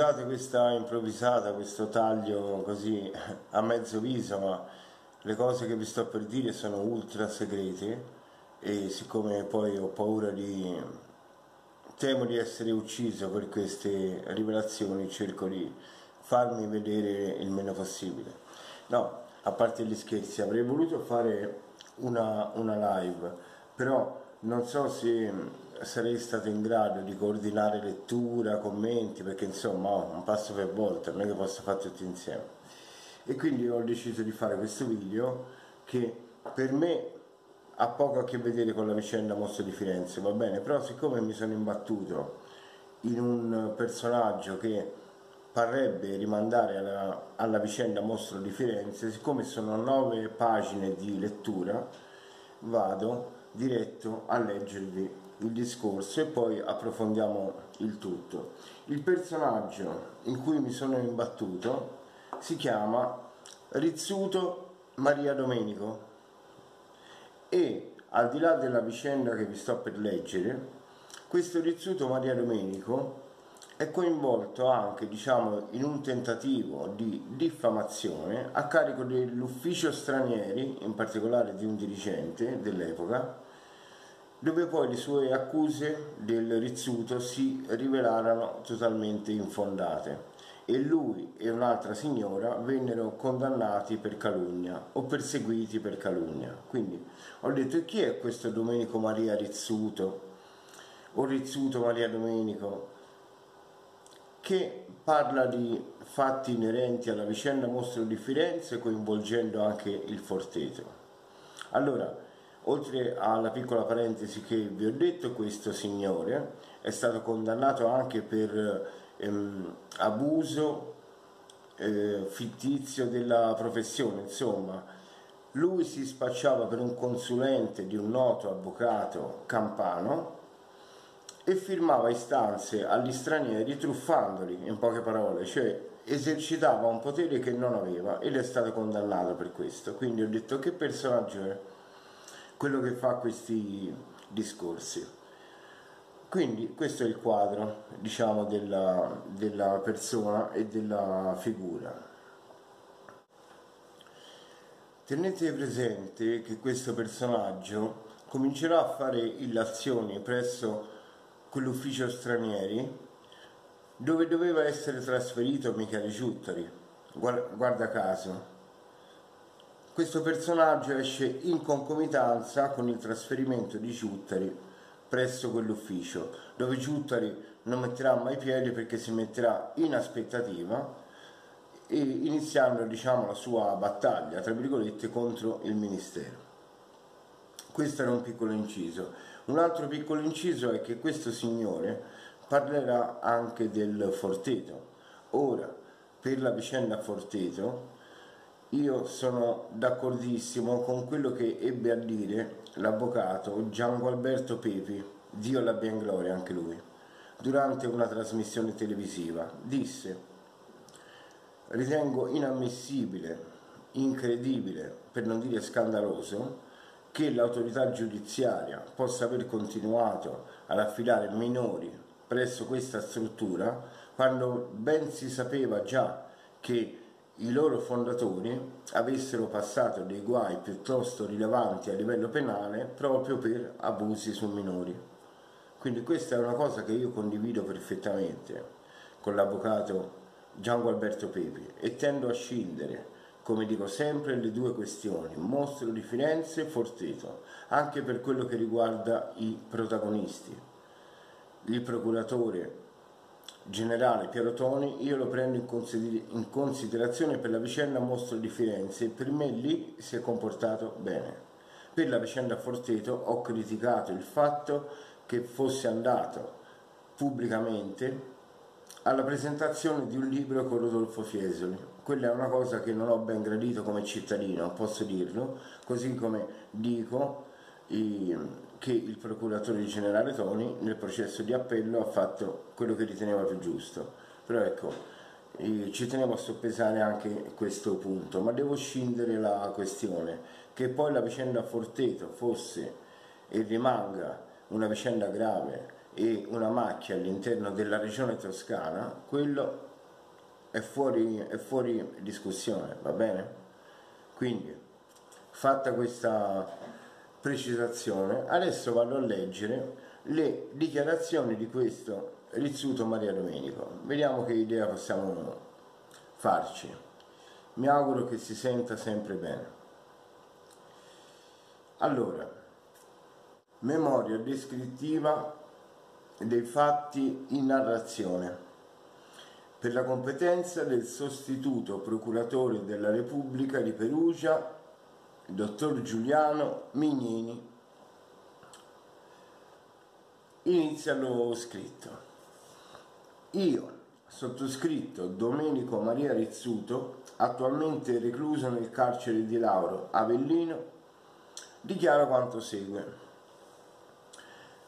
Scusate questa improvvisata, questo taglio così a mezzo viso, ma le cose che vi sto per dire sono ultra segrete e siccome poi ho paura di... temo di essere ucciso per queste rivelazioni, cerco di farmi vedere il meno possibile. No, a parte gli scherzi, avrei voluto fare una, una live, però non so se sarei stato in grado di coordinare lettura, commenti, perché insomma ho un passo per volta, non è che posso fare tutti insieme. E quindi ho deciso di fare questo video che per me ha poco a che vedere con la vicenda Mostro di Firenze, va bene? Però siccome mi sono imbattuto in un personaggio che parrebbe rimandare alla, alla vicenda Mostro di Firenze, siccome sono nove pagine di lettura, vado diretto a leggervi il discorso e poi approfondiamo il tutto. Il personaggio in cui mi sono imbattuto si chiama Rizzuto Maria Domenico e al di là della vicenda che vi sto per leggere, questo Rizzuto Maria Domenico è coinvolto anche diciamo, in un tentativo di diffamazione a carico dell'ufficio stranieri, in particolare di un dirigente dell'epoca, dove poi le sue accuse del Rizzuto si rivelarono totalmente infondate e lui e un'altra signora vennero condannati per calunnia o perseguiti per calunnia. Quindi ho detto chi è questo Domenico Maria Rizzuto o Rizzuto Maria Domenico che parla di fatti inerenti alla vicenda Mostro di Firenze coinvolgendo anche il Forteto. Allora, Oltre alla piccola parentesi che vi ho detto, questo signore è stato condannato anche per ehm, abuso eh, fittizio della professione, insomma, lui si spacciava per un consulente di un noto avvocato campano e firmava istanze agli stranieri truffandoli, in poche parole, cioè esercitava un potere che non aveva ed è stato condannato per questo. Quindi ho detto che personaggio è? Quello che fa questi discorsi. Quindi questo è il quadro diciamo, della, della persona e della figura. Tenete presente che questo personaggio comincerà a fare illazioni presso quell'ufficio stranieri dove doveva essere trasferito Michele Ciuttari, guarda caso, questo personaggio esce in concomitanza con il trasferimento di Ciuttari presso quell'ufficio, dove Ciuttari non metterà mai piede perché si metterà in aspettativa e iniziando diciamo, la sua battaglia, tra virgolette, contro il Ministero. Questo era un piccolo inciso. Un altro piccolo inciso è che questo signore parlerà anche del Forteto. Ora, per la vicenda Forteto, io sono d'accordissimo con quello che ebbe a dire l'avvocato Gianco Alberto Pepi, Dio l'abbia in gloria anche lui, durante una trasmissione televisiva. Disse, ritengo inammissibile, incredibile, per non dire scandaloso, che l'autorità giudiziaria possa aver continuato ad affidare minori presso questa struttura quando ben si sapeva già che i loro fondatori avessero passato dei guai piuttosto rilevanti a livello penale proprio per abusi su minori. Quindi questa è una cosa che io condivido perfettamente con l'avvocato Gianco Alberto Pepi e tendo a scindere, come dico sempre, le due questioni, Mostro di Firenze e Forteto, anche per quello che riguarda i protagonisti. Il procuratore generale Piero Toni io lo prendo in, considerazione per la vicenda Mostro di Firenze e per me lì si è comportato bene. Per la vicenda Forteto ho criticato il fatto che fosse andato pubblicamente alla presentazione di un libro con Rodolfo Fiesoli. Quella è una cosa che non ho ben gradito come cittadino, posso dirlo, così come dico che il procuratore generale Toni nel processo di appello ha fatto quello che riteneva più giusto. Però ecco, ci tenevo a soppesare anche questo punto, ma devo scindere la questione, che poi la vicenda Forteto fosse e rimanga una vicenda grave e una macchia all'interno della regione toscana, quello è fuori, è fuori discussione, va bene? Quindi, fatta questa precisazione, adesso vado a leggere le dichiarazioni di questo Rizzuto Maria Domenico. Vediamo che idea possiamo farci. Mi auguro che si senta sempre bene. Allora, memoria descrittiva dei fatti in narrazione per la competenza del sostituto procuratore della Repubblica di Perugia, il dottor Giuliano Mignini. Inizia lo scritto. Io, sottoscritto Domenico Maria Rizzuto, attualmente recluso nel carcere di Lauro, Avellino, dichiaro quanto segue.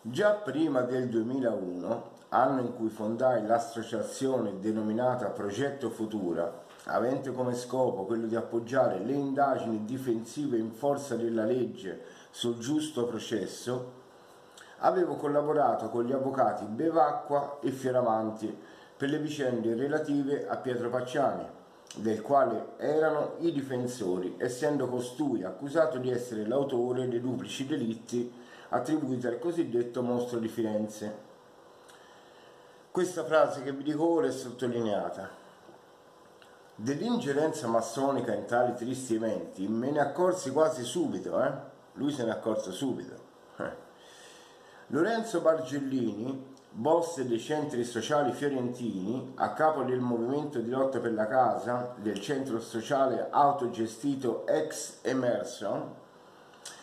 Già prima del 2001, anno in cui fondai l'associazione denominata Progetto Futura, avente come scopo quello di appoggiare le indagini difensive in forza della legge sul giusto processo, avevo collaborato con gli avvocati Bevacqua e Fioravanti per le vicende relative a Pietro Pacciani, del quale erano i difensori, essendo costui accusato di essere l'autore dei duplici delitti attribuiti al cosiddetto mostro di Firenze. Questa frase che vi dico ora è sottolineata. Dell'ingerenza massonica in tali tristi eventi me ne accorsi quasi subito, eh? Lui se ne è accorto subito. Eh. Lorenzo Bargellini boss dei centri sociali fiorentini, a capo del movimento di lotta per la casa del centro sociale autogestito ex Emerson,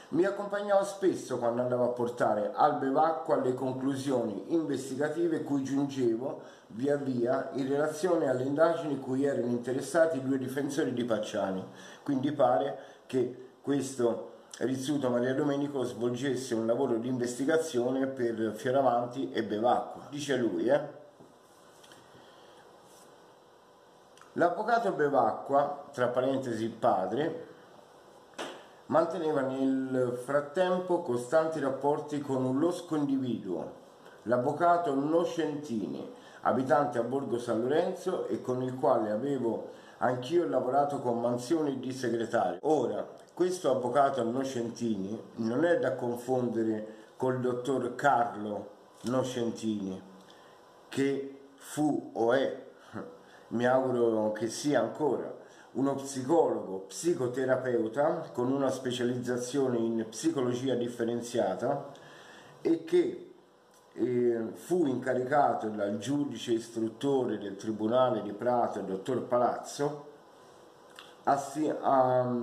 mi accompagnava spesso quando andavo a portare al bevacqua le conclusioni investigative cui giungevo via via in relazione alle indagini cui erano interessati i due difensori di Pacciani. Quindi pare che questo Rizzuto Maria Domenico svolgesse un lavoro di investigazione per Fioravanti e Bevacqua. Dice lui, eh? L'avvocato Bevacqua, tra parentesi il padre, manteneva nel frattempo costanti rapporti con un losco individuo, l'avvocato Nocentini, abitante a Borgo San Lorenzo e con il quale avevo anch'io lavorato con mansioni di segretario. Ora, questo avvocato Nocentini non è da confondere col dottor Carlo Nocentini, che fu o è, mi auguro che sia ancora, uno psicologo, psicoterapeuta con una specializzazione in psicologia differenziata e che eh, fu incaricato dal giudice istruttore del Tribunale di Prato, il dottor Palazzo, a, a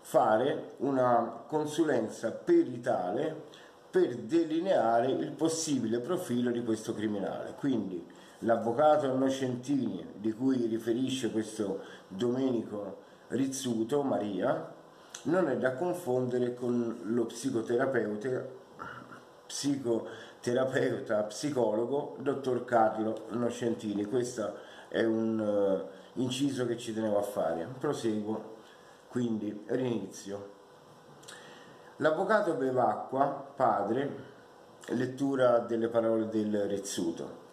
fare una consulenza peritale per delineare il possibile profilo di questo criminale. Quindi l'avvocato Innocentini, di cui riferisce questo Domenico Rizzuto, Maria, non è da confondere con lo psicoterapeuta, psicoterapeuta psicologo, dottor Carlo Innocentini. Questo è un uh, inciso che ci tenevo a fare. Proseguo. Quindi rinizio. L'avvocato Bevacqua, padre, lettura delle parole del Rezzuto.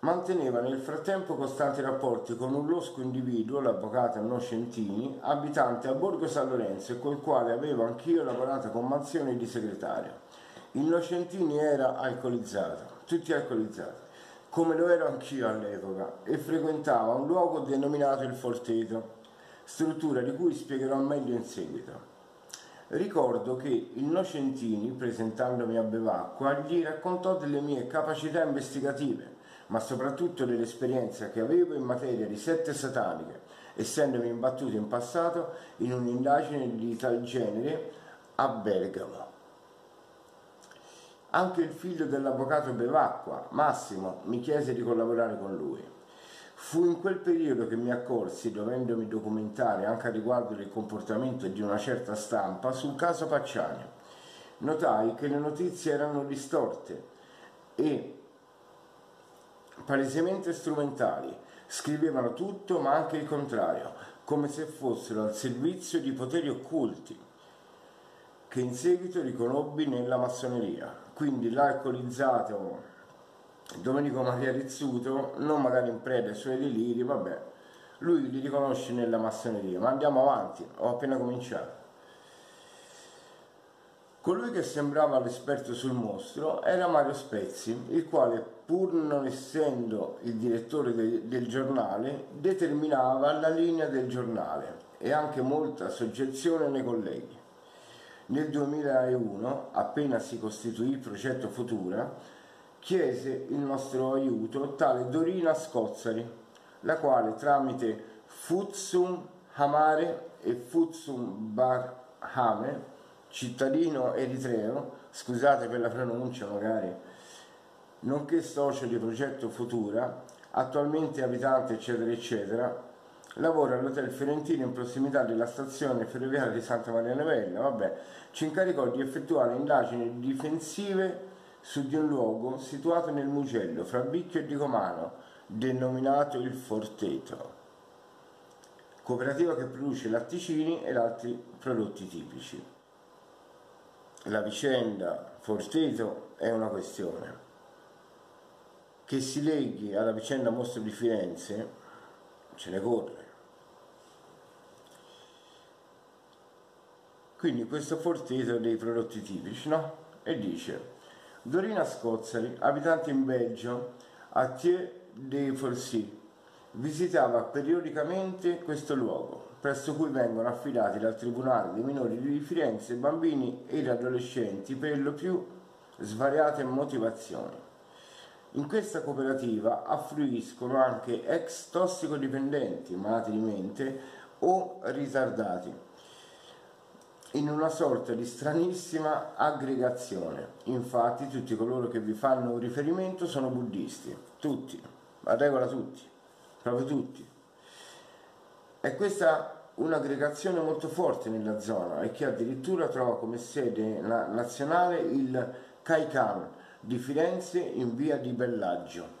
Manteneva nel frattempo costanti rapporti con un losco individuo, l'avvocato Nocentini, abitante a Borgo San Lorenzo e col quale avevo anch'io lavorato con mansione di segretario. Il Nocentini era alcolizzato, tutti alcolizzati come lo ero anch'io all'epoca, e frequentava un luogo denominato il Forteto, struttura di cui spiegherò meglio in seguito. Ricordo che il Nocentini, presentandomi a Bevacqua, gli raccontò delle mie capacità investigative, ma soprattutto dell'esperienza che avevo in materia di sette sataniche, essendomi imbattuto in passato in un'indagine di tal genere a Bergamo. Anche il figlio dell'avvocato Bevacqua, Massimo, mi chiese di collaborare con lui. Fu in quel periodo che mi accorsi, dovendomi documentare anche a riguardo del comportamento di una certa stampa, sul caso Pacciani. Notai che le notizie erano distorte e palesemente strumentali, scrivevano tutto ma anche il contrario, come se fossero al servizio di poteri occulti che in seguito riconobbi nella massoneria. Quindi l'alcolizzato Domenico Maria Rizzuto, non magari in preda ai suoi deliri, vabbè, lui li riconosce nella massoneria. Ma andiamo avanti, ho appena cominciato. Colui che sembrava l'esperto sul mostro era Mario Spezzi, il quale, pur non essendo il direttore de del giornale, determinava la linea del giornale e anche molta soggezione nei colleghi. Nel 2001, appena si costituì il progetto Futura, chiese il nostro aiuto tale Dorina Scozzari, la quale tramite Futsum Hamare e Futsum Barhame cittadino eritreo, scusate per la pronuncia magari, nonché socio di Progetto Futura, attualmente abitante eccetera eccetera, lavora all'Hotel Fiorentino in prossimità della stazione ferroviaria di Santa Maria Novella, vabbè, ci incaricò di effettuare indagini difensive su di un luogo situato nel Mugello, fra Bicchio e Dicomano, denominato il Forteto, cooperativa che produce latticini ed altri prodotti tipici la vicenda Forteto è una questione. Che si leghi alla vicenda Mostro di Firenze, ce ne corre. Quindi questo Forteto dei prodotti tipici, no? E dice, Dorina Scozzari, abitante in Belgio, a Thiers de Forcy, visitava periodicamente questo luogo presso cui vengono affidati dal Tribunale dei minori di Firenze bambini ed adolescenti per lo più svariate motivazioni. In questa cooperativa affluiscono anche ex tossicodipendenti, malati di mente o ritardati, in una sorta di stranissima aggregazione. Infatti tutti coloro che vi fanno riferimento sono buddisti, tutti, a regola tutti, proprio tutti. E questa un'aggregazione molto forte nella zona e che addirittura trova come sede nazionale il CAICAN di Firenze in via di Bellaggio.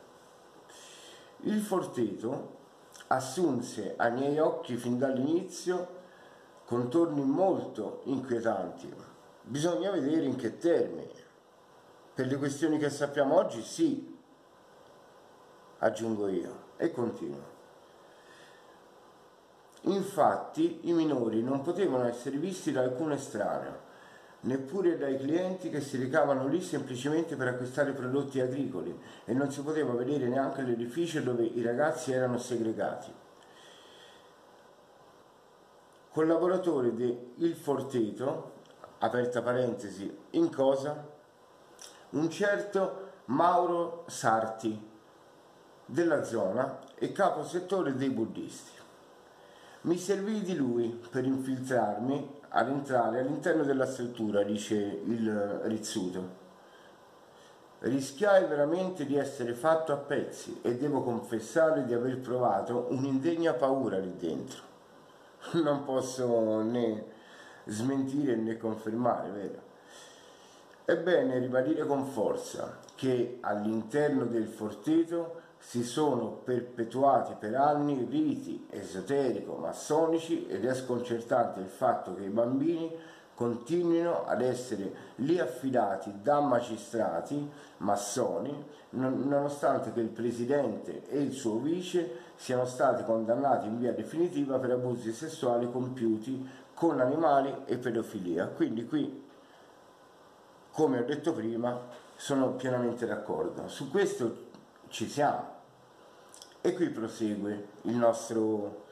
Il Forteto assunse ai miei occhi fin dall'inizio contorni molto inquietanti. Bisogna vedere in che termini. Per le questioni che sappiamo oggi sì, aggiungo io, e continuo. Infatti i minori non potevano essere visti da alcun estraneo, neppure dai clienti che si recavano lì semplicemente per acquistare prodotti agricoli e non si poteva vedere neanche l'edificio dove i ragazzi erano segregati. Collaboratore di Il Forteto, aperta parentesi, in cosa? Un certo Mauro Sarti della zona e capo settore dei buddisti. Mi servì di lui per infiltrarmi ad entrare all'interno della struttura, dice il Rizzuto. Rischiai veramente di essere fatto a pezzi e devo confessare di aver provato un'indegna paura lì dentro. Non posso né smentire né confermare, vero? Ebbene, ribadire con forza che all'interno del forteto si sono perpetuati per anni riti esoterico-massonici ed è sconcertante il fatto che i bambini continuino ad essere lì affidati da magistrati massoni, nonostante che il presidente e il suo vice siano stati condannati in via definitiva per abusi sessuali compiuti con animali e pedofilia. Quindi qui, come ho detto prima, sono pienamente d'accordo. Su questo ci siamo. E qui prosegue il nostro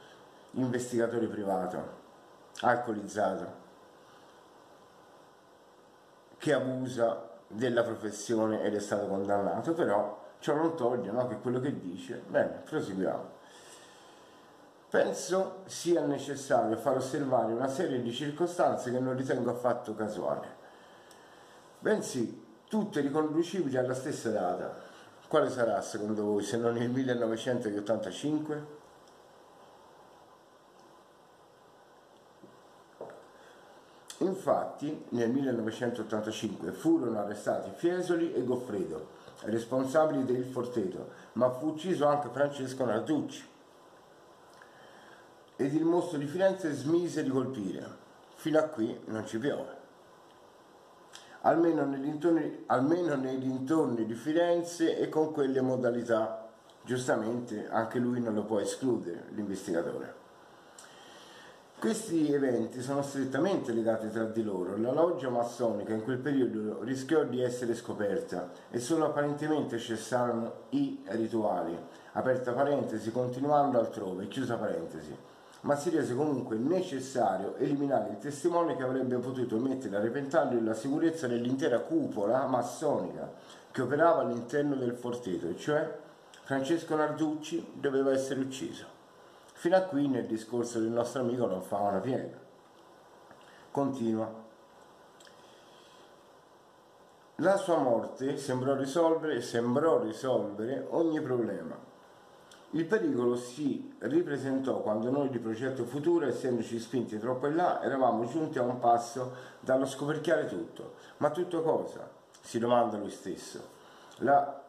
investigatore privato, alcolizzato, che abusa della professione ed è stato condannato, però ciò non toglie no, che quello che dice, bene, proseguiamo. Penso sia necessario far osservare una serie di circostanze che non ritengo affatto casuali, bensì tutte riconducibili alla stessa data, quale sarà secondo voi se non il 1985? Infatti nel 1985 furono arrestati Fiesoli e Goffredo, responsabili del Forteto, ma fu ucciso anche Francesco Narducci. Ed il mostro di Firenze smise di colpire. Fino a qui non ci piove. Almeno nei, dintorni, almeno nei dintorni di Firenze e con quelle modalità. Giustamente anche lui non lo può escludere, l'investigatore. Questi eventi sono strettamente legati tra di loro. La loggia massonica in quel periodo rischiò di essere scoperta e solo apparentemente cessarono i rituali, aperta parentesi, continuando altrove, chiusa parentesi. Ma si rese comunque necessario eliminare il testimone che avrebbe potuto mettere a repentaglio la sicurezza dell'intera cupola massonica che operava all'interno del forteto, cioè Francesco Narducci doveva essere ucciso. Fino a qui nel discorso del nostro amico non fa una piega. Continua. La sua morte sembrò risolvere, sembrò risolvere ogni problema. Il pericolo si ripresentò quando noi di Progetto Futuro, essendoci spinti troppo in là, eravamo giunti a un passo dallo scoperchiare tutto. Ma tutto cosa? Si domanda lui stesso. La,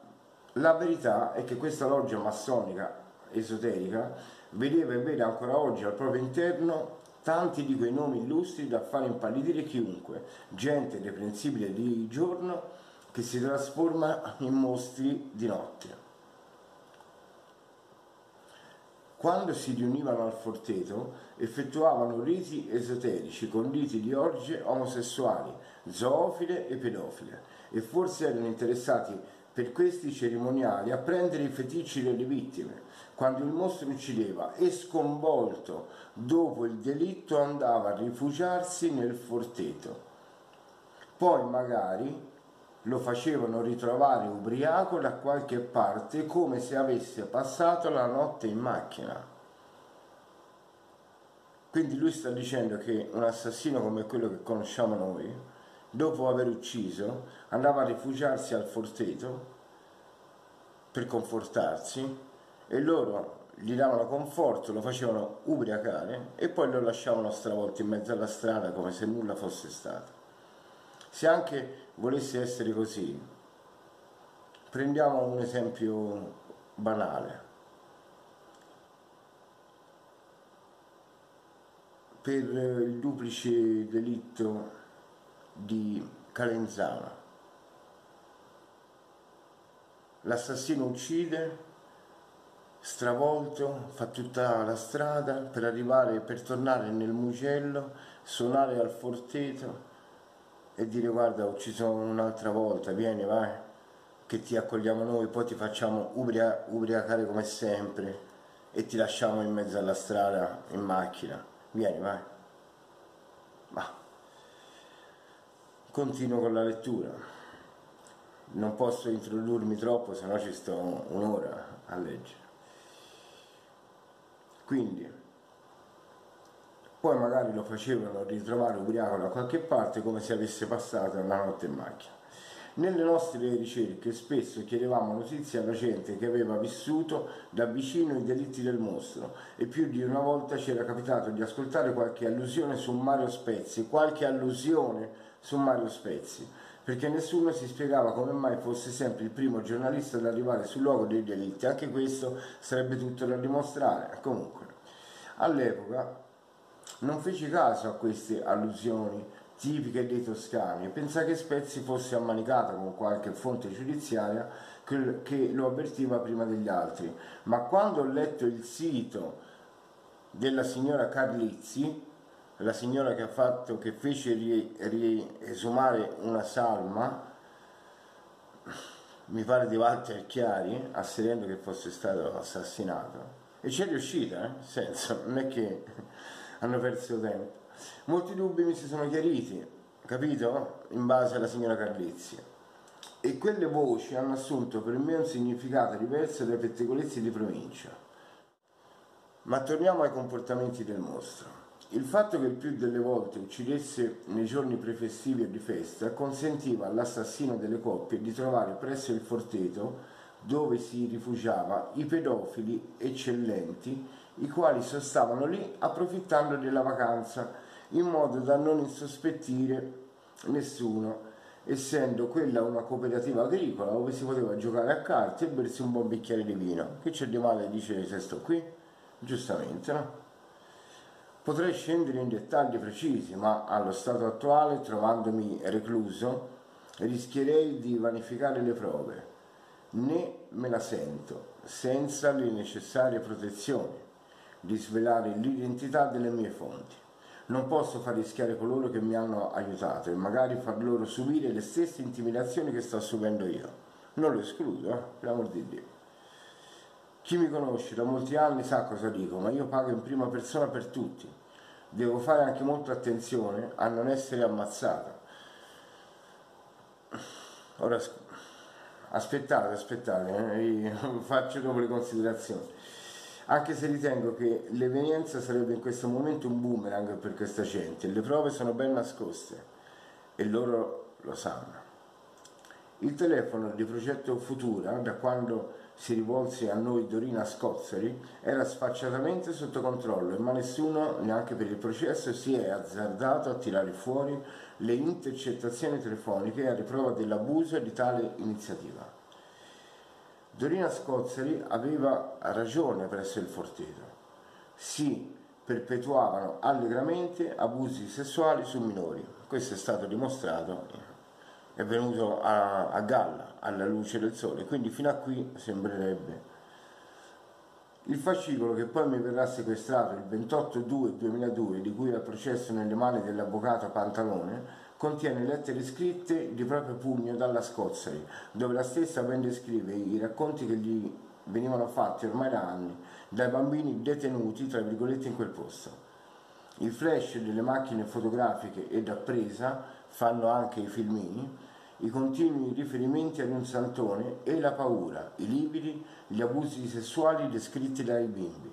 la verità è che questa loggia massonica esoterica vedeva e vede ancora oggi al proprio interno tanti di quei nomi illustri da fare impallidire chiunque, gente reprensibile di giorno che si trasforma in mostri di notte. Quando si riunivano al forteto, effettuavano riti esoterici con riti di orge omosessuali, zoofile e pedofile, e forse erano interessati per questi cerimoniali a prendere i feticci delle vittime, quando il mostro uccideva e sconvolto dopo il delitto andava a rifugiarsi nel forteto. Poi magari lo facevano ritrovare ubriaco da qualche parte come se avesse passato la notte in macchina. Quindi lui sta dicendo che un assassino come quello che conosciamo noi, dopo aver ucciso, andava a rifugiarsi al forteto per confortarsi e loro gli davano conforto, lo facevano ubriacare e poi lo lasciavano stravolto in mezzo alla strada come se nulla fosse stato. Se anche volesse essere così, prendiamo un esempio banale. Per il duplice delitto di Calenzano, l'assassino uccide stravolto, fa tutta la strada per arrivare, per tornare nel Mugello, suonare al forteto e dire guarda ho ucciso un'altra volta, vieni vai, che ti accogliamo noi, poi ti facciamo ubria, ubriacare come sempre e ti lasciamo in mezzo alla strada in macchina, vieni vai. Ma continuo con la lettura, non posso introdurmi troppo, se no ci sto un'ora a leggere. Quindi, poi magari lo facevano ritrovare ubriaco da qualche parte come se avesse passato una notte in macchina. Nelle nostre ricerche spesso chiedevamo notizie alla gente che aveva vissuto da vicino i delitti del mostro e più di una volta ci era capitato di ascoltare qualche allusione su Mario Spezzi, qualche allusione su Mario Spezzi, perché nessuno si spiegava come mai fosse sempre il primo giornalista ad arrivare sul luogo dei delitti. Anche questo sarebbe tutto da dimostrare. Comunque, all'epoca non fece caso a queste allusioni tipiche dei toscani e pensa che Spezzi fosse ammanicato con qualche fonte giudiziaria che lo avvertiva prima degli altri. Ma quando ho letto il sito della signora Carlizzi, la signora che fatto, che fece riesumare una salma, mi pare di Walter Chiari, asserendo che fosse stato assassinato, e ci è riuscita, eh? senso, non è che hanno perso tempo. Molti dubbi mi si sono chiariti, capito? In base alla signora Carlizzi. E quelle voci hanno assunto per me un significato diverso dai pettegolezzi di provincia. Ma torniamo ai comportamenti del mostro. Il fatto che il più delle volte uccidesse nei giorni prefestivi e di festa consentiva all'assassino delle coppie di trovare presso il forteto dove si rifugiava i pedofili eccellenti, i quali sostavano lì approfittando della vacanza, in modo da non insospettire nessuno, essendo quella una cooperativa agricola dove si poteva giocare a carte e bersi un buon bicchiere di vino. Che c'è di male dice se sto qui? Giustamente, no? Potrei scendere in dettagli precisi, ma allo stato attuale, trovandomi recluso, rischierei di vanificare le prove, né me la sento, senza le necessarie protezioni, di svelare l'identità delle mie fonti. Non posso far rischiare coloro che mi hanno aiutato e magari far loro subire le stesse intimidazioni che sto subendo io. Non lo escludo, eh, per amor di Dio. Chi mi conosce da molti anni sa cosa dico, ma io pago in prima persona per tutti. Devo fare anche molta attenzione a non essere ammazzato. Ora aspettate, aspettate, eh, faccio dopo le considerazioni. Anche se ritengo che l'evenienza sarebbe in questo momento un boomerang per questa gente, le prove sono ben nascoste e loro lo sanno. Il telefono di Progetto Futura, da quando si rivolse a noi Dorina Scozzeri, era sfacciatamente sotto controllo, ma nessuno, neanche per il processo, si è azzardato a tirare fuori le intercettazioni telefoniche a riprova dell'abuso di tale iniziativa. Dorina Scozzeri aveva ragione presso il Forteto. Si perpetuavano allegramente abusi sessuali su minori. Questo è stato dimostrato è venuto a, a galla alla luce del sole, quindi fino a qui sembrerebbe. Il fascicolo che poi mi verrà sequestrato il 28-2-2002, di cui era processo nelle mani dell'avvocato Pantalone, contiene lettere scritte di proprio pugno dalla Scozzari, dove la stessa ben descrive i racconti che gli venivano fatti ormai da anni dai bambini detenuti, tra virgolette, in quel posto. Il flash delle macchine fotografiche e d'appresa fanno anche i filmini, i continui riferimenti ad un santone e la paura, i lividi, gli abusi sessuali descritti dai bimbi.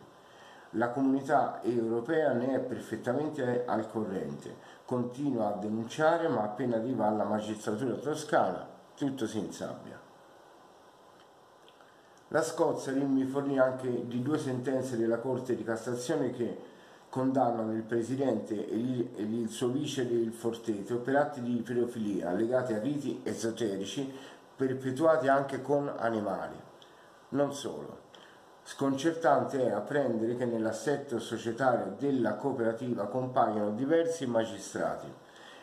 La comunità europea ne è perfettamente al corrente, continua a denunciare ma appena arriva alla magistratura toscana tutto si insabbia. La Scozia mi fornì anche di due sentenze della Corte di Cassazione che condannano il presidente e il suo vice del Forteto per atti di pedofilia legati a riti esoterici perpetuati anche con animali. Non solo. Sconcertante è apprendere che nell'assetto societario della cooperativa compaiono diversi magistrati,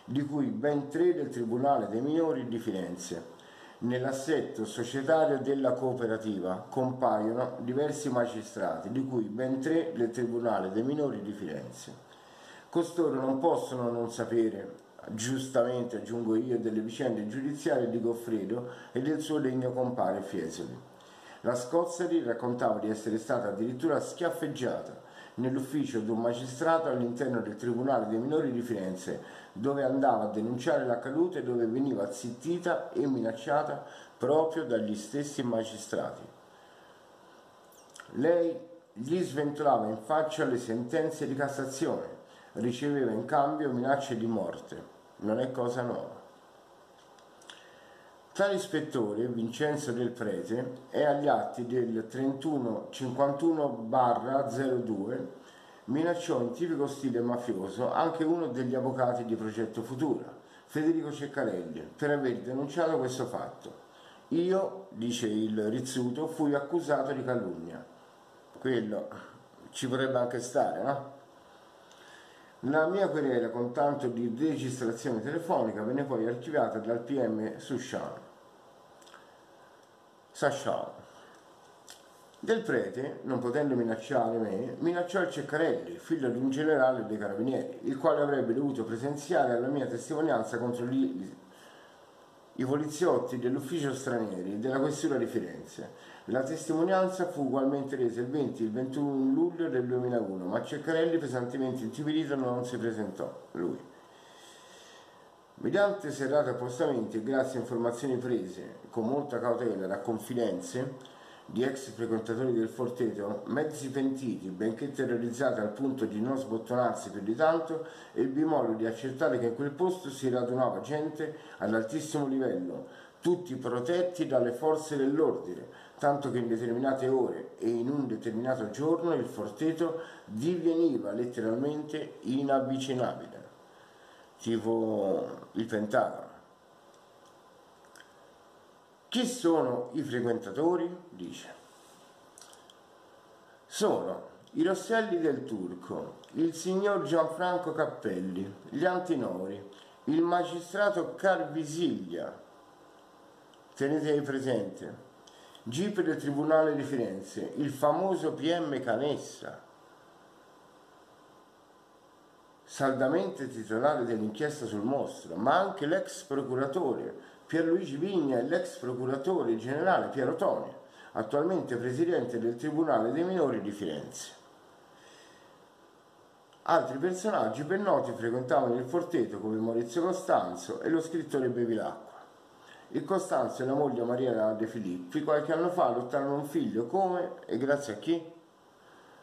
di cui ben tre del Tribunale dei minori di Firenze, Nell'assetto societario della cooperativa compaiono diversi magistrati, di cui ben tre del Tribunale dei minori di Firenze. Costoro non possono non sapere, giustamente aggiungo io, delle vicende giudiziarie di Goffredo e del suo degno compare Fiesoli. La Scozzari raccontava di essere stata addirittura schiaffeggiata nell'ufficio di un magistrato all'interno del Tribunale dei minori di Firenze, dove andava a denunciare l'accaduto e dove veniva zittita e minacciata proprio dagli stessi magistrati. Lei gli sventolava in faccia le sentenze di Cassazione, riceveva in cambio minacce di morte. Non è cosa nuova. Tale ispettore, Vincenzo Del Prete, è agli atti del 3151-02 minacciò in tipico stile mafioso anche uno degli avvocati di Progetto Futura, Federico Ceccarelli, per aver denunciato questo fatto. Io, dice il Rizzuto, fui accusato di calunnia. Quello ci vorrebbe anche stare, no? La mia querela con tanto di registrazione telefonica venne poi archiviata dal PM Sushan. Sashan. Del prete, non potendo minacciare me, minacciò il Ceccarelli, figlio di un generale dei carabinieri, il quale avrebbe dovuto presenziare alla mia testimonianza contro gli, i poliziotti dell'ufficio stranieri della questura di Firenze la testimonianza fu ugualmente resa il 20 e il 21 luglio del 2001, ma Ceccarelli, pesantemente intimidito, non si presentò, lui. Mediante serrati appostamenti e grazie a informazioni prese con molta cautela da confidenze di ex frequentatori del Forteto, mezzi pentiti, benché terrorizzati al punto di non sbottonarsi più di tanto, ebbi modo di accertare che in quel posto si radunava gente ad altissimo livello, tutti protetti dalle forze dell'ordine, tanto che in determinate ore e in un determinato giorno il forteto diveniva letteralmente inavvicinabile, tipo il Pentagono. Chi sono i frequentatori? dice. Sono i Rosselli del Turco, il signor Gianfranco Cappelli, gli Antinori, il magistrato Carvisiglia, Tenete presente. GIP del Tribunale di Firenze, il famoso PM Canessa, saldamente titolare dell'inchiesta sul mostro, ma anche l'ex procuratore Pierluigi Vigna e l'ex procuratore generale Piero Toni, attualmente presidente del Tribunale dei Minori di Firenze. Altri personaggi ben noti frequentavano il Forteto come Maurizio Costanzo e lo scrittore Bevilacqua. Il Costanzo e la moglie Maria De Filippi qualche anno fa adottarono un figlio come e grazie a chi?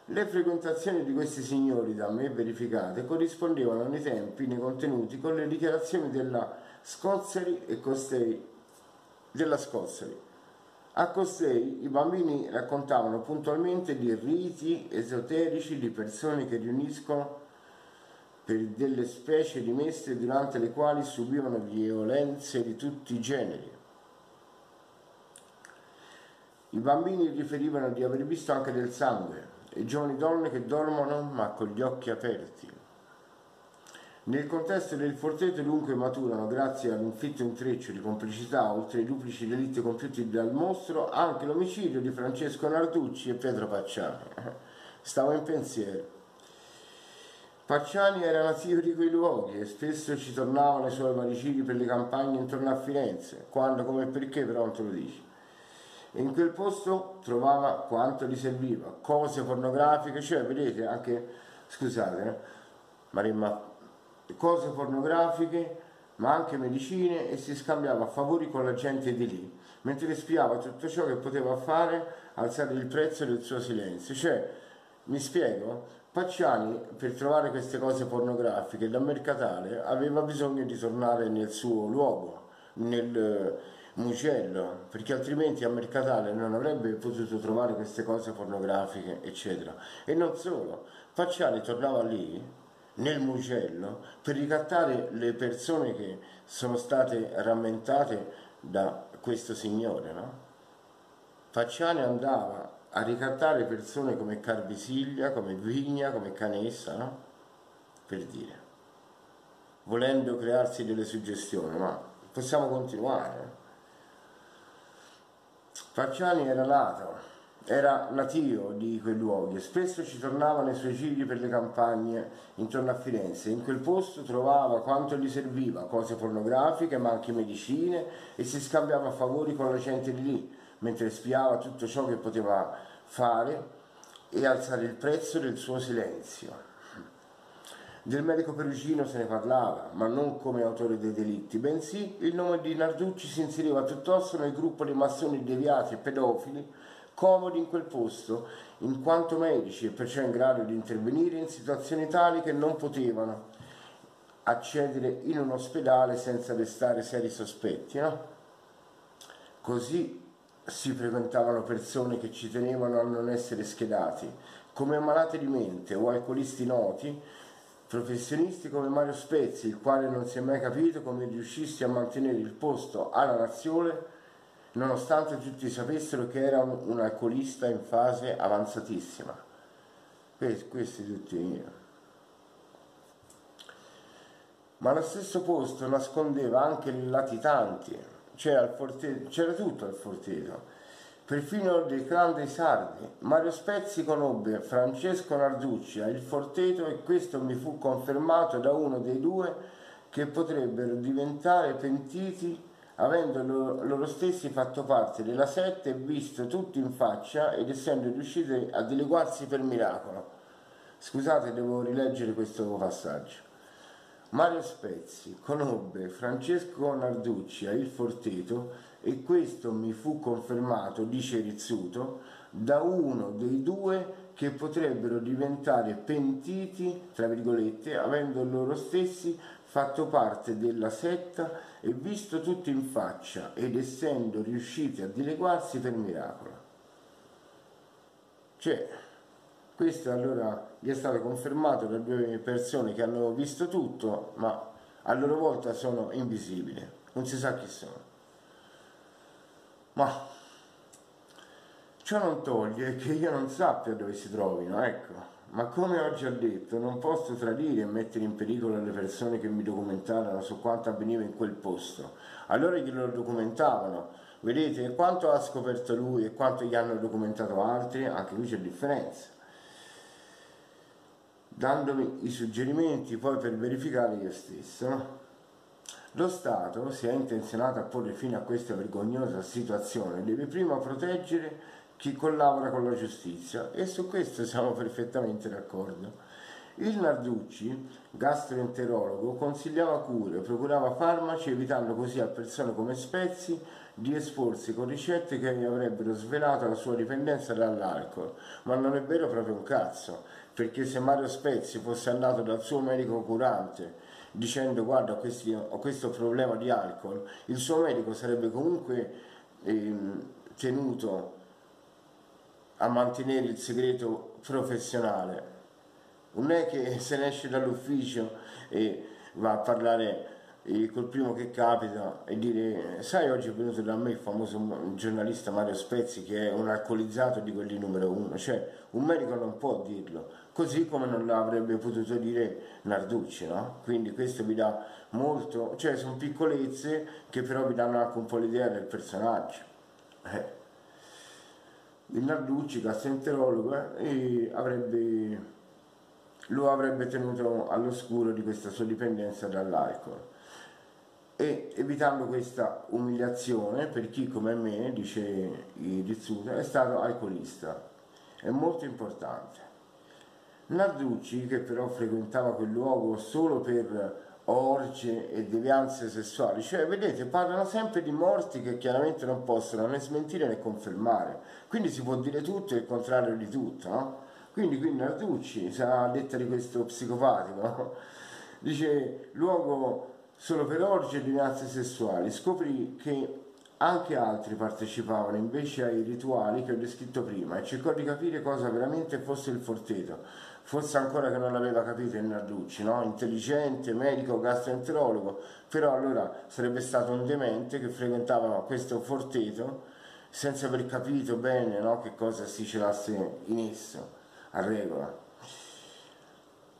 Le frequentazioni di questi signori da me verificate corrispondevano nei tempi, nei contenuti, con le dichiarazioni della Scozzeri e Costei, della Scozzeri. A Costei i bambini raccontavano puntualmente di riti esoterici di persone che riuniscono per delle specie rimesse durante le quali subivano violenze di tutti i generi. I bambini riferivano di aver visto anche del sangue e giovani donne che dormono ma con gli occhi aperti. Nel contesto del Forteto dunque maturano, grazie ad un fitto intreccio di complicità, oltre ai duplici delitti compiuti dal mostro, anche l'omicidio di Francesco Narducci e Pietro Pacciani. Stavo in pensiero. Pacciani era nativo di quei luoghi e spesso ci tornava nei suoi varicidi per le campagne intorno a Firenze, quando, come e perché però non te lo dici. E in quel posto trovava quanto gli serviva, cose pornografiche, cioè vedete anche, scusate, eh, Marimma, cose pornografiche, ma anche medicine e si scambiava favori con la gente di lì, mentre spiava tutto ciò che poteva fare alzare il prezzo del suo silenzio. Cioè, mi spiego? Pacciani, per trovare queste cose pornografiche da mercatale, aveva bisogno di tornare nel suo luogo, nel eh, Mugello, perché altrimenti a mercatale non avrebbe potuto trovare queste cose pornografiche, eccetera. E non solo, Pacciani tornava lì, nel Mugello, per ricattare le persone che sono state rammentate da questo signore, no? Pacciani andava a ricattare persone come Carvisiglia, come Vigna, come Canessa, no? Per dire. Volendo crearsi delle suggestioni, ma possiamo continuare. Facciani era nato, era nativo di quei luoghi e spesso ci tornava nei suoi giri per le campagne intorno a Firenze. In quel posto trovava quanto gli serviva, cose pornografiche ma anche medicine e si scambiava favori con la gente di lì mentre spiava tutto ciò che poteva fare e alzare il prezzo del suo silenzio. Del medico perugino se ne parlava, ma non come autore dei delitti, bensì il nome di Narducci si inseriva piuttosto nel gruppo dei massoni deviati e pedofili comodi in quel posto, in quanto medici e perciò in grado di intervenire in situazioni tali che non potevano accedere in un ospedale senza restare seri sospetti. No? Così si frequentavano persone che ci tenevano a non essere schedati, come ammalate di mente o alcolisti noti, professionisti come Mario Spezzi, il quale non si è mai capito come riuscissi a mantenere il posto alla nazione nonostante tutti sapessero che era un, un alcolista in fase avanzatissima. Questi, questi tutti. Ma lo stesso posto nascondeva anche latitanti, c'era, Forteto, c'era tutto al Forteto, perfino del clan dei Sardi. Mario Spezzi conobbe Francesco Narducci al Forteto e questo mi fu confermato da uno dei due che potrebbero diventare pentiti avendo loro, loro stessi fatto parte della sette e visto tutto in faccia ed essendo riusciti a dileguarsi per miracolo. Scusate, devo rileggere questo passaggio. Mario Spezzi conobbe Francesco Narducci a Il Forteto e questo mi fu confermato, dice Rizzuto, da uno dei due che potrebbero diventare pentiti, tra virgolette, avendo loro stessi fatto parte della setta e visto tutto in faccia ed essendo riusciti a dileguarsi per miracolo. Cioè, questo allora gli è stato confermato da due persone che hanno visto tutto, ma a loro volta sono invisibili, non si sa chi sono. Ma ciò non toglie che io non sappia dove si trovino, ecco. Ma come ho già detto, non posso tradire e mettere in pericolo le persone che mi documentarono su quanto avveniva in quel posto. Allora glielo documentavano, Vedete quanto ha scoperto lui e quanto gli hanno documentato altri? Anche qui c'è differenza. Dandomi i suggerimenti poi per verificare io stesso. Lo Stato, se è intenzionato a porre fine a questa vergognosa situazione, deve prima proteggere chi collabora con la giustizia e su questo siamo perfettamente d'accordo. Il Narducci, gastroenterologo, consigliava cure, procurava farmaci evitando così a persone come Spezzi di esporsi con ricette che avrebbero svelato la sua dipendenza dall'alcol. Ma non è vero proprio un cazzo, perché se Mario Spezzi fosse andato dal suo medico curante dicendo guarda questi, ho questo problema di alcol, il suo medico sarebbe comunque eh, tenuto a mantenere il segreto professionale non è che se ne esce dall'ufficio e va a parlare col primo che capita e dire sai oggi è venuto da me il famoso giornalista Mario Spezzi che è un alcolizzato di quelli numero uno cioè un medico non può dirlo così come non l'avrebbe potuto dire Narducci no? quindi questo vi dà molto cioè sono piccolezze che però vi danno anche un po' l'idea del personaggio eh. Il Narducci gastroenterologo eh, avrebbe lo avrebbe tenuto all'oscuro di questa sua dipendenza dall'alcol e evitando questa umiliazione per chi come me, dice Rizzuta, è stato alcolista. È molto importante. Narducci, che però frequentava quel luogo solo per orge e devianze sessuali, cioè vedete parlano sempre di morti che chiaramente non possono né smentire né confermare, quindi si può dire tutto e il contrario di tutto, no? Quindi qui Narducci, sa detta di questo psicopatico, dice luogo solo per orge e dinanze sessuali, scoprì che anche altri partecipavano invece ai rituali che ho descritto prima e cercò di capire cosa veramente fosse il forteto. Forse ancora che non l'aveva capito il Narducci, no? intelligente, medico, gastroenterologo, però allora sarebbe stato un demente che frequentava questo forteto senza aver capito bene no? che cosa si celasse in esso a regola.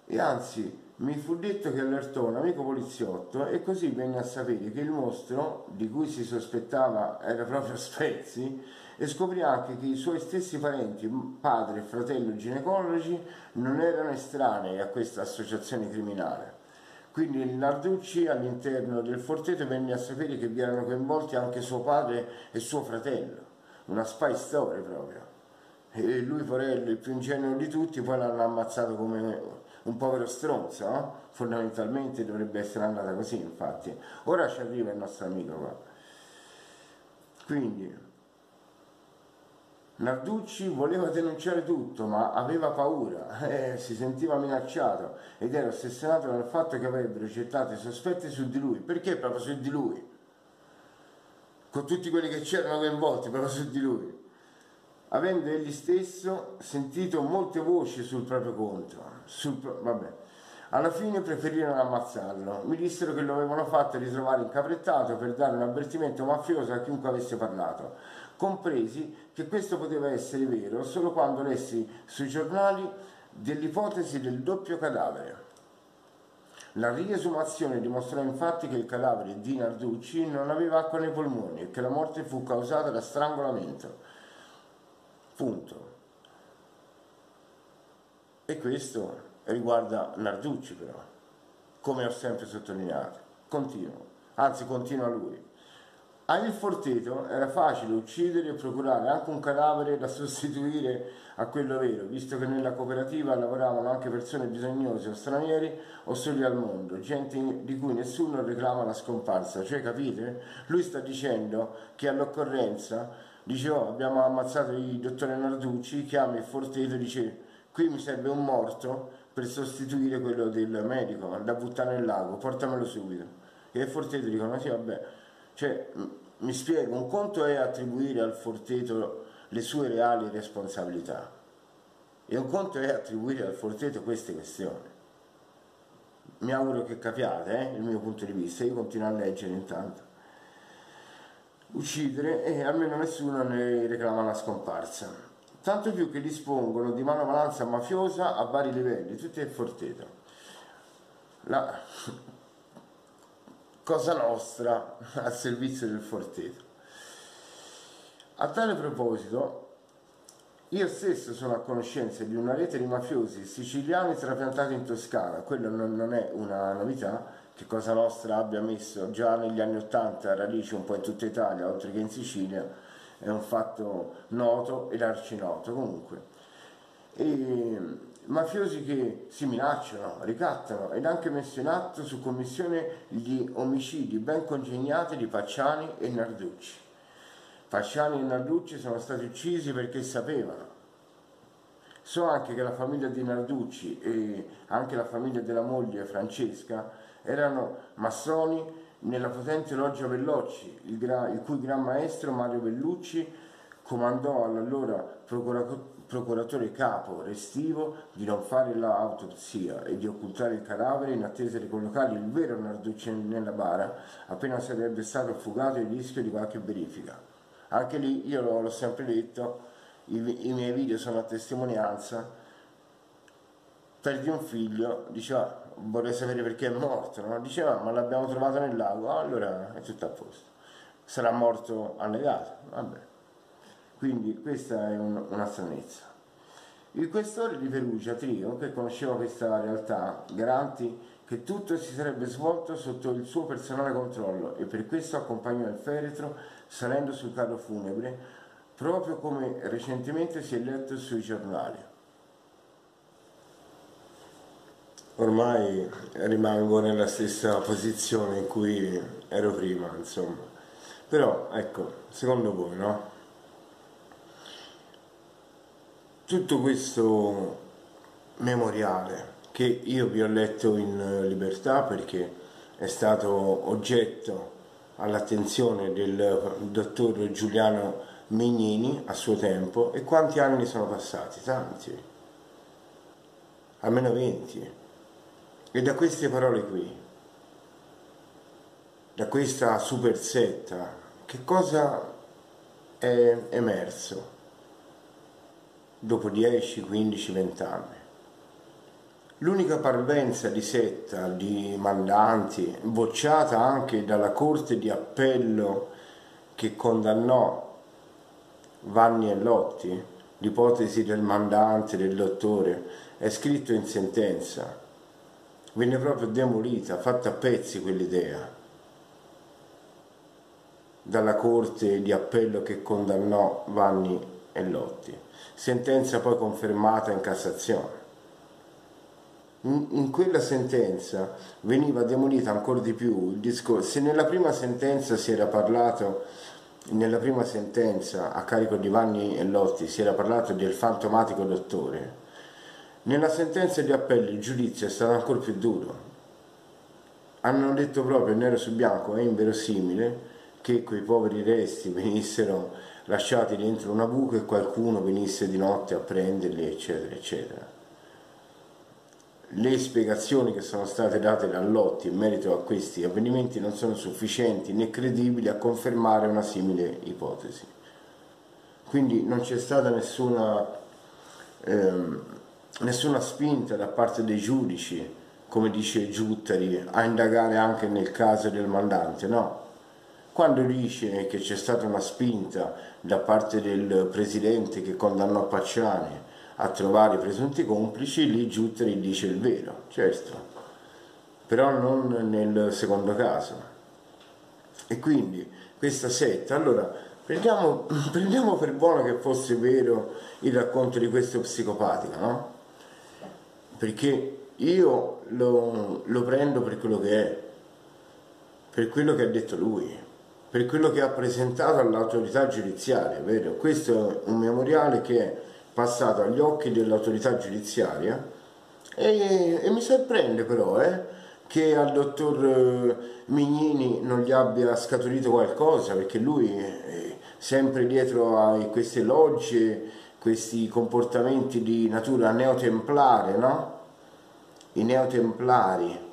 E anzi, mi fu detto che allertò un amico poliziotto e così venne a sapere che il mostro, di cui si sospettava era proprio Spezzi, e scoprì anche che i suoi stessi parenti, padre e fratello ginecologi, non erano estranei a questa associazione criminale. Quindi il Narducci all'interno del forteto venne a sapere che vi erano coinvolti anche suo padre e suo fratello, una spy story proprio e lui Porello, il più ingenuo di tutti, poi l'hanno ammazzato come un povero stronzo, no? fondamentalmente dovrebbe essere andata così infatti. Ora ci arriva il nostro amico qua. Quindi Narducci voleva denunciare tutto, ma aveva paura, eh, si sentiva minacciato ed era ossessionato dal fatto che avrebbero gettato i sospetti su di lui. Perché proprio su di lui? Con tutti quelli che c'erano coinvolti, proprio su di lui avendo egli stesso sentito molte voci sul proprio conto. Sul pro... Vabbè. Alla fine preferirono ammazzarlo. Mi dissero che lo avevano fatto ritrovare incaprettato per dare un avvertimento mafioso a chiunque avesse parlato, compresi che questo poteva essere vero solo quando lessi sui giornali dell'ipotesi del doppio cadavere. La riesumazione dimostrò infatti che il cadavere di Narducci non aveva acqua nei polmoni e che la morte fu causata da strangolamento Punto. E questo riguarda Narducci però, come ho sempre sottolineato. Continuo, anzi continua lui. A Il Forteto era facile uccidere e procurare anche un cadavere da sostituire a quello vero, visto che nella cooperativa lavoravano anche persone bisognose o stranieri o soli al mondo, gente di cui nessuno reclama la scomparsa. Cioè, capite? Lui sta dicendo che all'occorrenza dice oh, abbiamo ammazzato il dottore Narducci, chiama il Forteto e dice qui mi serve un morto per sostituire quello del medico da buttare nel lago, portamelo subito. E il Forteto dicono sì vabbè, cioè mi spiego, un conto è attribuire al Forteto le sue reali responsabilità e un conto è attribuire al Forteto queste questioni. Mi auguro che capiate eh, il mio punto di vista, io continuo a leggere intanto uccidere e almeno nessuno ne reclama la scomparsa. Tanto più che dispongono di manovalanza mafiosa a vari livelli, tutti il forteto. La cosa nostra al servizio del forteto. A tale proposito, io stesso sono a conoscenza di una rete di mafiosi siciliani trapiantati in Toscana, quello non, non è una novità, che Cosa Nostra abbia messo già negli anni Ottanta radici un po' in tutta Italia, oltre che in Sicilia, è un fatto noto ed arcinoto comunque. E mafiosi che si minacciano, ricattano ed anche messo in atto su commissione gli omicidi ben congegnati di Pacciani e Narducci. Fasciani e Narducci sono stati uccisi perché sapevano. So anche che la famiglia di Narducci e anche la famiglia della moglie Francesca erano massoni nella potente loggia Bellocci, il, il cui gran maestro Mario Bellucci comandò all'allora procuratore capo restivo di non fare l'autopsia e di occultare il cadavere in attesa di collocare il vero Narducci nella bara appena sarebbe stato affugato il rischio di qualche verifica. Anche lì io l'ho sempre detto, i, i, miei video sono a testimonianza, perdi un figlio, diceva vorrei sapere perché è morto, no? diceva ma l'abbiamo trovato nel lago, allora è tutto a posto, sarà morto annegato, vabbè. Quindi questa è un, una stranezza. Il questore di Perugia, Trio, che conosceva questa realtà, garanti che tutto si sarebbe svolto sotto il suo personale controllo e per questo accompagnò il feretro salendo sul carro funebre, proprio come recentemente si è letto sui giornali. Ormai rimango nella stessa posizione in cui ero prima, insomma. Però, ecco, secondo voi, no? Tutto questo memoriale che io vi ho letto in libertà perché è stato oggetto all'attenzione del dottor Giuliano Mignini a suo tempo e quanti anni sono passati? Tanti, almeno 20. E da queste parole qui, da questa super setta, che cosa è emerso dopo 10, 15, 20 anni? L'unica parvenza di setta di mandanti, bocciata anche dalla Corte di Appello che condannò Vanni e Lotti, l'ipotesi del mandante, del dottore, è scritto in sentenza. Venne proprio demolita, fatta a pezzi quell'idea dalla Corte di Appello che condannò Vanni e Lotti. Sentenza poi confermata in Cassazione in quella sentenza veniva demolita ancora di più il discorso. Se nella prima sentenza si era parlato, nella prima sentenza a carico di Vanni e Lotti si era parlato del fantomatico dottore, nella sentenza di appello il giudizio è stato ancora più duro. Hanno detto proprio nero su bianco, è inverosimile che quei poveri resti venissero lasciati dentro una buca e qualcuno venisse di notte a prenderli, eccetera, eccetera le spiegazioni che sono state date da Lotti in merito a questi avvenimenti non sono sufficienti né credibili a confermare una simile ipotesi. Quindi non c'è stata nessuna, ehm, nessuna spinta da parte dei giudici, come dice Giuttari, a indagare anche nel caso del mandante, no. Quando dice che c'è stata una spinta da parte del presidente che condannò Pacciani a trovare i presunti complici, lì Giutteri dice il vero, certo, però non nel secondo caso. E quindi questa setta, allora prendiamo, prendiamo per buono che fosse vero il racconto di questo psicopatico, no? Perché io lo, lo prendo per quello che è, per quello che ha detto lui, per quello che ha presentato all'autorità giudiziaria, vero? Questo è un memoriale che è passato agli occhi dell'autorità giudiziaria e, e, mi sorprende però eh, che al dottor eh, Mignini non gli abbia scaturito qualcosa perché lui è sempre dietro a queste logge, questi comportamenti di natura neotemplare, no? I neotemplari.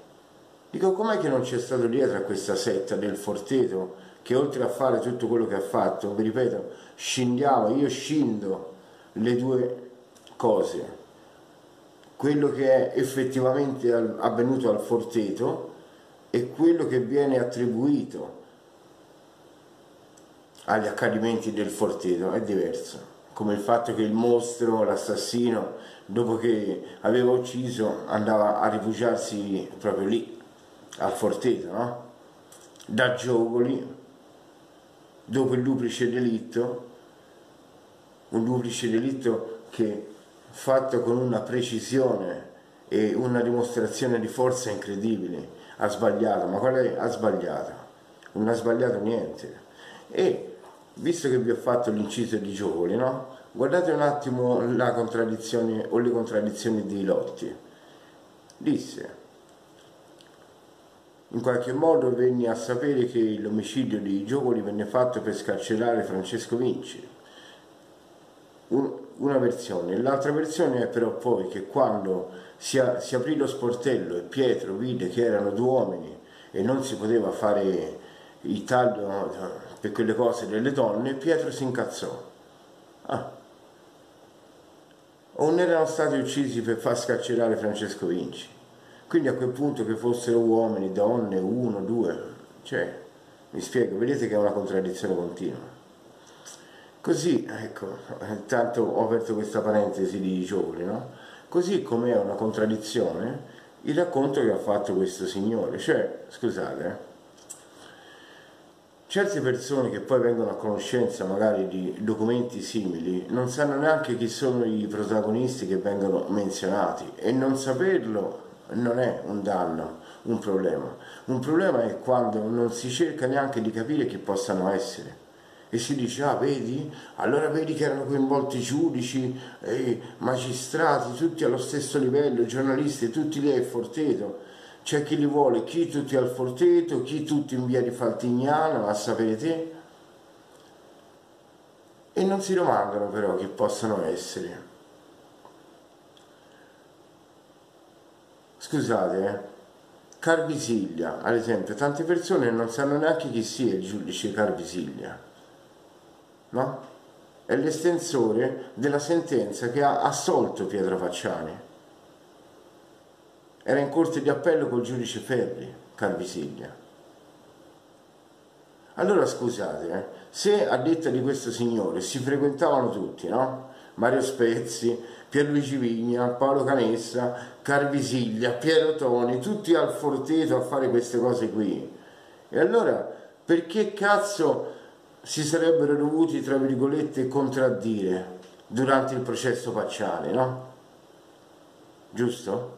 Dico, com'è che non c'è stato dietro a questa setta del Forteto che oltre a fare tutto quello che ha fatto, vi ripeto, scendiamo, io scindo le due cose, quello che è effettivamente avvenuto al Forteto e quello che viene attribuito agli accadimenti del Forteto, è diverso. Come il fatto che il mostro, l'assassino, dopo che aveva ucciso, andava a rifugiarsi proprio lì, al Forteto, no? Da Giogoli, dopo il duplice delitto, un duplice delitto che fatto con una precisione e una dimostrazione di forza incredibile, ha sbagliato, ma quale ha sbagliato? Non ha sbagliato niente. E visto che vi ho fatto l'inciso di Giovoli, no? Guardate un attimo la contraddizione o le contraddizioni di Lotti. Disse, in qualche modo venne a sapere che l'omicidio di Giovoli venne fatto per scarcerare Francesco Vinci. Un, una versione. L'altra versione è però poi che quando si, a, si aprì lo sportello e Pietro vide che erano due uomini e non si poteva fare il taglio per quelle cose delle donne, Pietro si incazzò. Ah. O non erano stati uccisi per far scarcerare Francesco Vinci. Quindi a quel punto che fossero uomini, donne, uno, due, cioè, mi spiego, vedete che è una contraddizione continua. Così, ecco, tanto ho aperto questa parentesi di Giovoli, no? Così come è una contraddizione il racconto che ha fatto questo signore, cioè, scusate, eh, certe persone che poi vengono a conoscenza magari di documenti simili non sanno neanche chi sono i protagonisti che vengono menzionati e non saperlo non è un danno, un problema. Un problema è quando non si cerca neanche di capire chi possano essere. E si dice ah vedi? Allora vedi che erano coinvolti giudici e magistrati tutti allo stesso livello giornalisti tutti lì al Forteto. C'è chi li vuole chi tutti al Forteto chi tutti in via di Faltignano a sapere te. E non si domandano però chi possano essere scusate eh Carvisiglia, ad esempio, tante persone non sanno neanche chi sia il giudice Carvisiglia no? È l'estensore della sentenza che ha assolto Pietro Facciani. Era in corte di appello col giudice Ferri, Carvisiglia. Allora scusate, eh, se a detta di questo signore si frequentavano tutti, no? Mario Spezzi, Pierluigi Vigna, Paolo Canessa, Carvisiglia, Piero Toni, tutti al Forteto a fare queste cose qui. E allora perché cazzo si sarebbero dovuti, tra virgolette, contraddire durante il processo facciale, no? Giusto?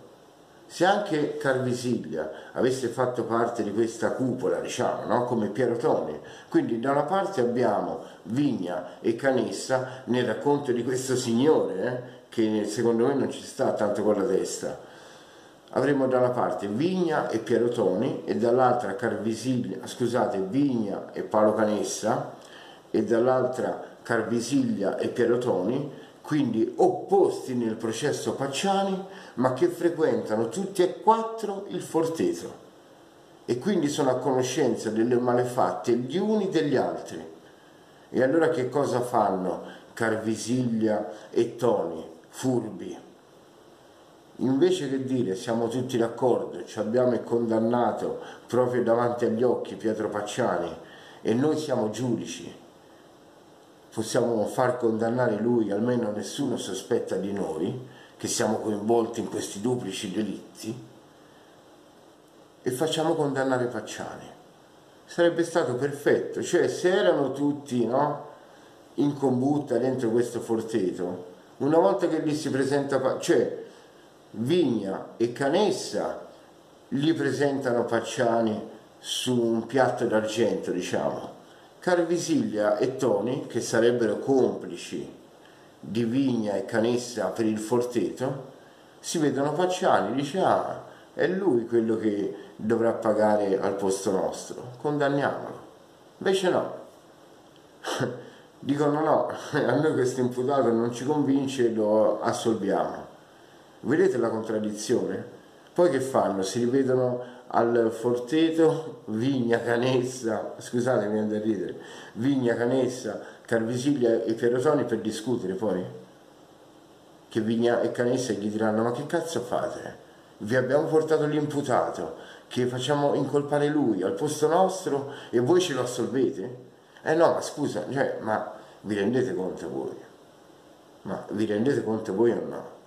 Se anche Carvisiglia avesse fatto parte di questa cupola, diciamo, no? come Piero Toni, quindi da una parte abbiamo Vigna e Canessa nel racconto di questo signore, eh? Che secondo me non ci sta tanto con la testa, avremo da una parte Vigna e Piero Toni e dall'altra Carvisiglia, scusate, Vigna e Paolo Canessa e dall'altra Carvisiglia e Pierotoni, quindi opposti nel processo Pacciani, ma che frequentano tutti e quattro il Forteto. E quindi sono a conoscenza delle malefatte gli uni degli altri. E allora che cosa fanno Carvisiglia e Toni, furbi? Invece che dire siamo tutti d'accordo, ci abbiamo condannato proprio davanti agli occhi Pietro Pacciani e noi siamo giudici, possiamo far condannare lui, almeno nessuno sospetta di noi, che siamo coinvolti in questi duplici delitti, e facciamo condannare Pacciani. Sarebbe stato perfetto, cioè se erano tutti no, in combutta dentro questo forteto, una volta che lì si presenta, cioè Vigna e Canessa gli presentano Pacciani su un piatto d'argento, diciamo, Carvisiglia e Toni, che sarebbero complici di Vigna e Canessa per il Forteto, si vedono Pacciani, dice ah, è lui quello che dovrà pagare al posto nostro, condanniamolo. Invece no, dicono no, a noi questo imputato non ci convince, lo assolviamo. Vedete la contraddizione? Poi che fanno? Si rivedono al Forteto, Vigna Canessa, scusate mi viene da ridere, Vigna Canessa, Carvisiglia e Pierotoni per discutere poi? Che Vigna e Canessa gli diranno ma che cazzo fate? Vi abbiamo portato l'imputato, che facciamo incolpare lui al posto nostro e voi ce lo assolvete? Eh no, ma scusa, cioè, ma vi rendete conto voi? Ma vi rendete conto voi o no?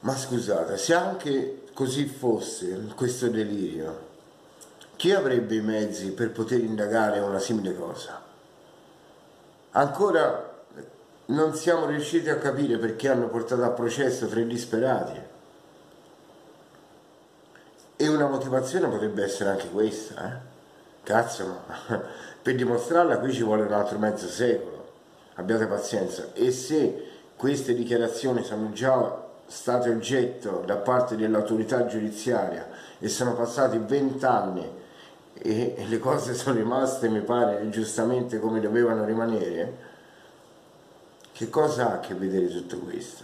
Ma scusate, se anche così fosse questo delirio, chi avrebbe i mezzi per poter indagare una simile cosa? Ancora non siamo riusciti a capire perché hanno portato a processo tre disperati. E una motivazione potrebbe essere anche questa, eh? Cazzo, ma per dimostrarla qui ci vuole un altro mezzo secolo. Abbiate pazienza. E se queste dichiarazioni sono già state oggetto da parte dell'autorità giudiziaria e sono passati vent'anni e le cose sono rimaste, mi pare, giustamente come dovevano rimanere, che cosa ha a che vedere tutto questo?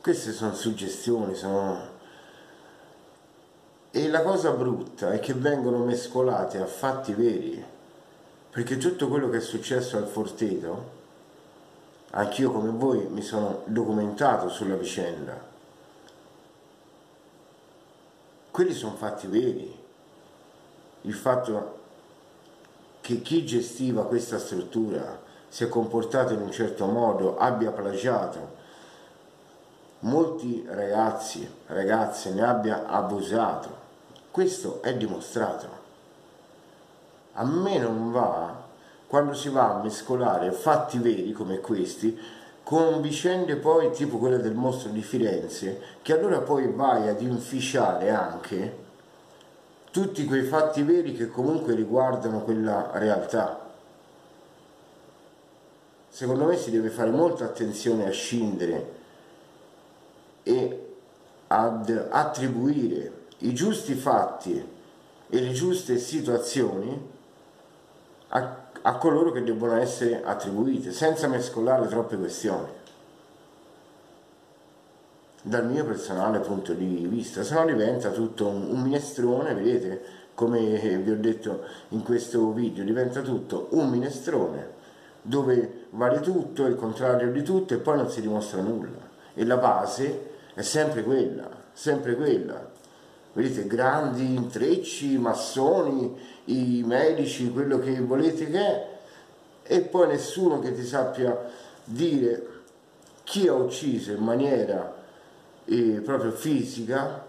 Queste sono suggestioni, sono... E la cosa brutta è che vengono mescolate a fatti veri, perché tutto quello che è successo al Forteto, anch'io come voi mi sono documentato sulla vicenda, quelli sono fatti veri. Il fatto che chi gestiva questa struttura si è comportato in un certo modo, abbia plagiato, molti ragazzi, ragazze ne abbia abusato. Questo è dimostrato. A me non va quando si va a mescolare fatti veri come questi con vicende poi tipo quella del mostro di Firenze, che allora poi vai ad inficiare anche tutti quei fatti veri che comunque riguardano quella realtà secondo me si deve fare molta attenzione a scindere e ad attribuire i giusti fatti e le giuste situazioni a, a coloro che debbono essere attribuite, senza mescolare troppe questioni. Dal mio personale punto di vista, se no diventa tutto un, un minestrone, vedete, come vi ho detto in questo video, diventa tutto un minestrone dove vale tutto, il contrario di tutto e poi non si dimostra nulla. E la base è sempre quella, sempre quella. Vedete, grandi intrecci, massoni, i medici, quello che volete che è, e poi nessuno che ti sappia dire chi ha ucciso in maniera eh, proprio fisica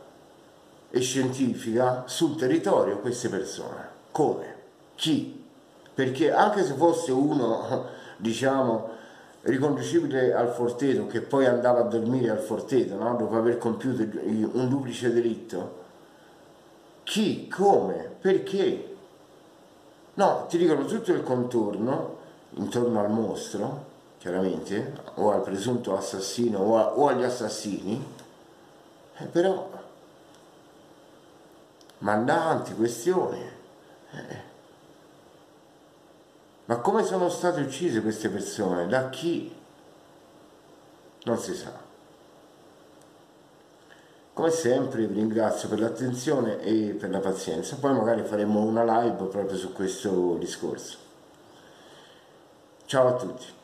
e scientifica sul territorio queste persone. Come? Chi? perché anche se fosse uno, diciamo, riconducibile al Forteto, che poi andava a dormire al Forteto, no? dopo aver compiuto un duplice delitto, chi, come, perché? No, ti dicono tutto il contorno, intorno al mostro, chiaramente, o al presunto assassino o, a, o agli assassini, eh, però mandanti, questioni. Eh. Ma come sono state uccise queste persone? Da chi? Non si sa. Come sempre vi ringrazio per l'attenzione e per la pazienza, poi magari faremo una live proprio su questo discorso. Ciao a tutti.